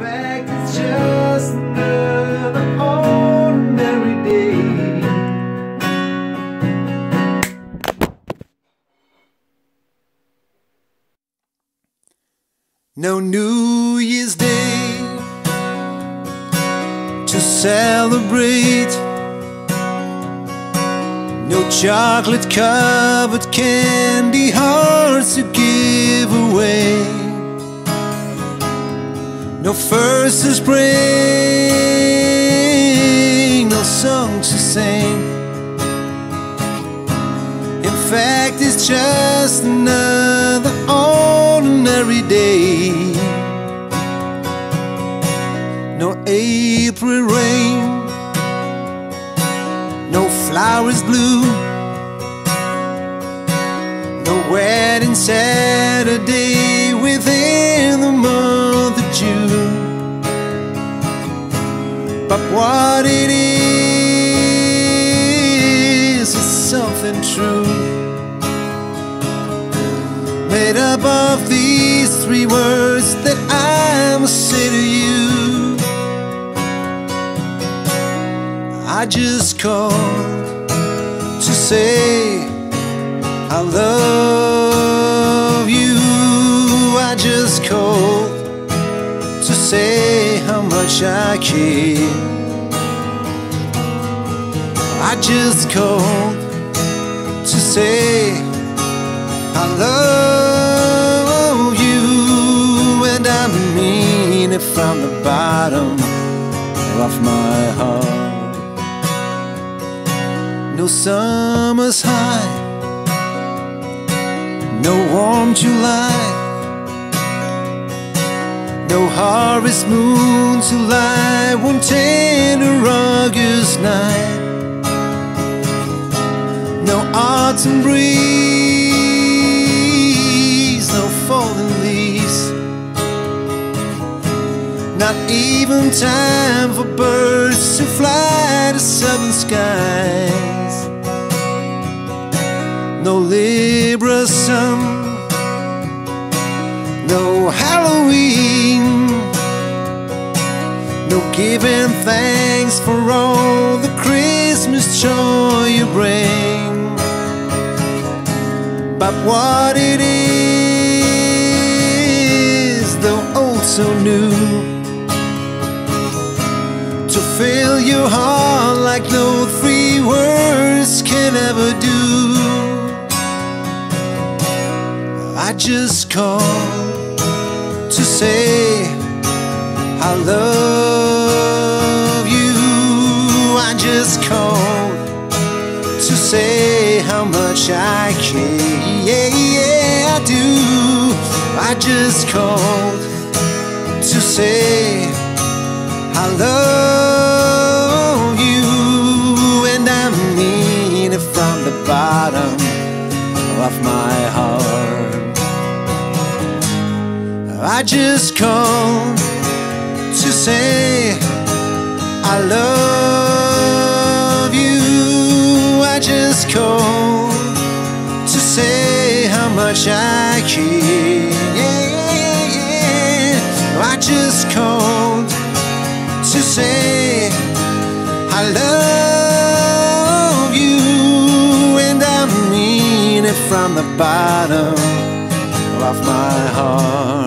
fact, it's just another ordinary day. No New Year's Day to celebrate. No chocolate covered candy hearts to give away. No first of spring, no song to sing. In fact, it's just another ordinary day. No April rain, no flowers blue, no wedding Saturday But what it is is something true made up of these three words that I must say to you. I just called to say I love I. I just called to say I love you, and I mean it from the bottom of my heart. No summer's high, no warm July, no harvest moon to light one tender August night. No autumn breeze, no falling leaves, not even time for birds to fly to southern skies. No Libra sun, giving thanks for all the Christmas joy you bring. But what it is, though old so new, to fill your heart like no three words can ever do. I just called to say I love Just called to say how much I care. Yeah, yeah, I do. I just called to say I love you, and I mean it from the bottom of my heart. I just called to say I love much I care. Yeah, yeah. I just called to say I love you, and I mean it from the bottom of my heart.